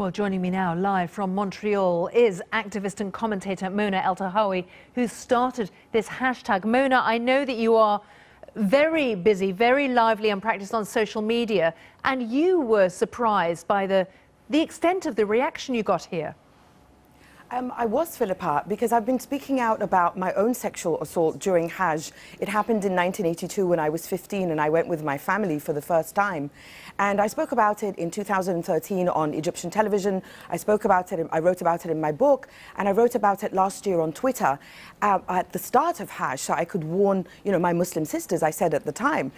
Well, joining me now live from Montreal is activist and commentator Mona Eltahawy, who started this hashtag. Mona, I know that you are very busy, very lively and practiced on social media, and you were surprised by the, the extent of the reaction you got here. Um, I was, Philippa, because I've been speaking out about my own sexual assault during Hajj. It happened in 1982 when I was 15 and I went with my family for the first time. And I spoke about it in 2013 on Egyptian television. I spoke about it, I wrote about it in my book, and I wrote about it last year on Twitter uh, at the start of Hajj, so I could warn, you know, my Muslim sisters, I said at the time.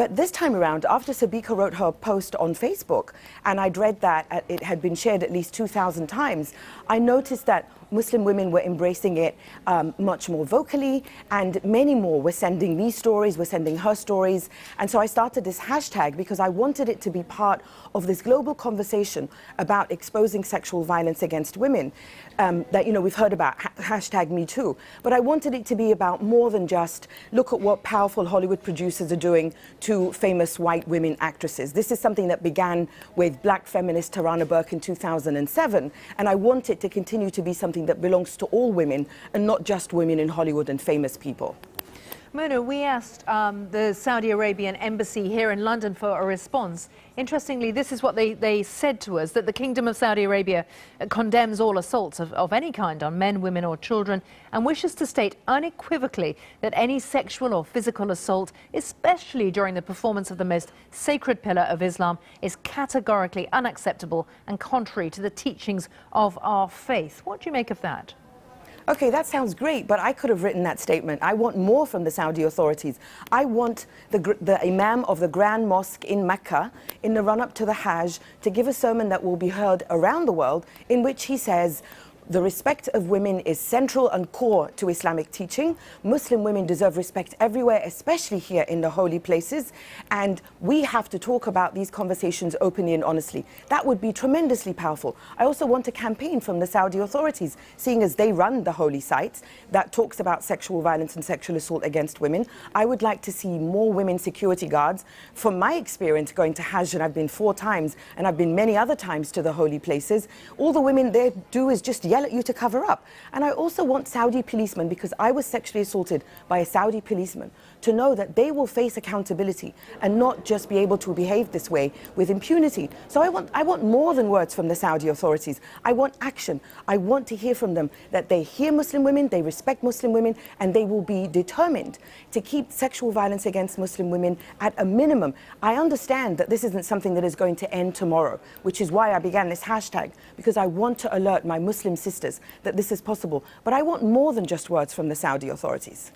But this time around, after Sabika wrote her post on Facebook, and I'd read that uh, it had been shared at least 2,000 times, I noticed that Muslim women were embracing it um, much more vocally, and many more were sending me stories, were sending her stories. And so I started this hashtag because I wanted it to be part of this global conversation about exposing sexual violence against women um, that, you know, we've heard about, ha hashtag me too. But I wanted it to be about more than just look at what powerful Hollywood producers are doing to famous white women actresses. This is something that began with black feminist Tarana Burke in 2007, and I want it to continue to be something something that belongs to all women and not just women in Hollywood and famous people. Mona, we asked um, the Saudi Arabian embassy here in London for a response. Interestingly, this is what they, they said to us, that the Kingdom of Saudi Arabia condemns all assaults of, of any kind on men, women or children and wishes to state unequivocally that any sexual or physical assault, especially during the performance of the most sacred pillar of Islam, is categorically unacceptable and contrary to the teachings of our faith. What do you make of that? Okay, that sounds great, but I could have written that statement. I want more from the Saudi authorities. I want the, the Imam of the Grand Mosque in Mecca, in the run up to the Hajj, to give a sermon that will be heard around the world in which he says, the respect of women is central and core to Islamic teaching. Muslim women deserve respect everywhere, especially here in the holy places. And we have to talk about these conversations openly and honestly. That would be tremendously powerful. I also want a campaign from the Saudi authorities, seeing as they run the holy sites, that talks about sexual violence and sexual assault against women. I would like to see more women security guards. From my experience going to Hajj, and I've been four times, and I've been many other times to the holy places, all the women there do is just yell you to cover up. And I also want Saudi policemen, because I was sexually assaulted by a Saudi policeman, to know that they will face accountability and not just be able to behave this way with impunity. So I want, I want more than words from the Saudi authorities. I want action. I want to hear from them that they hear Muslim women, they respect Muslim women, and they will be determined to keep sexual violence against Muslim women at a minimum. I understand that this isn't something that is going to end tomorrow, which is why I began this hashtag, because I want to alert my Muslim sisters that this is possible. But I want more than just words from the Saudi authorities.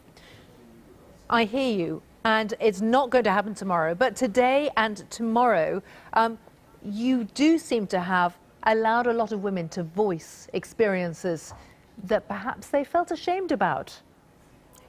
I hear you, and it's not going to happen tomorrow. But today and tomorrow, um, you do seem to have allowed a lot of women to voice experiences that perhaps they felt ashamed about.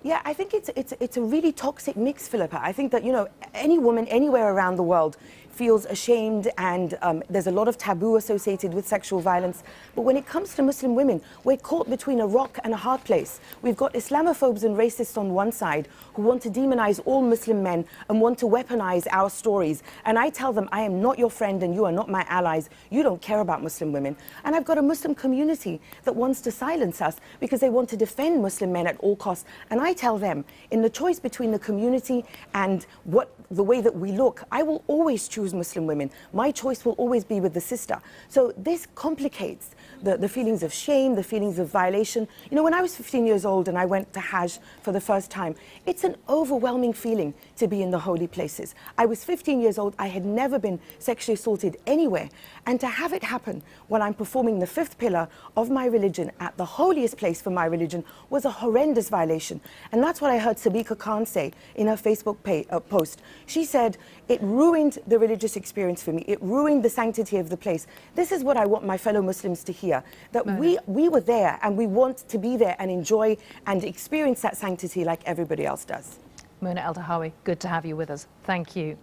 Yeah, I think it's, it's, it's a really toxic mix, Philippa. I think that, you know, any woman anywhere around the world feels ashamed and um, there's a lot of taboo associated with sexual violence. But when it comes to Muslim women, we're caught between a rock and a hard place. We've got Islamophobes and racists on one side who want to demonize all Muslim men and want to weaponize our stories. And I tell them, I am not your friend and you are not my allies. You don't care about Muslim women. And I've got a Muslim community that wants to silence us because they want to defend Muslim men at all costs. And I tell them, in the choice between the community and what the way that we look, I will always choose Muslim women. My choice will always be with the sister. So this complicates the, the feelings of shame, the feelings of violation. You know, when I was 15 years old and I went to Hajj for the first time, it's an overwhelming feeling to be in the holy places. I was 15 years old. I had never been sexually assaulted anywhere. And to have it happen when I'm performing the fifth pillar of my religion at the holiest place for my religion was a horrendous violation. And that's what I heard Sabika Khan say in her Facebook pay, uh, post. She said, it ruined the religious experience for me. It ruined the sanctity of the place. This is what I want my fellow Muslims to hear, that we, we were there and we want to be there and enjoy and experience that sanctity like everybody else does. Mona Eltahawy, good to have you with us. Thank you.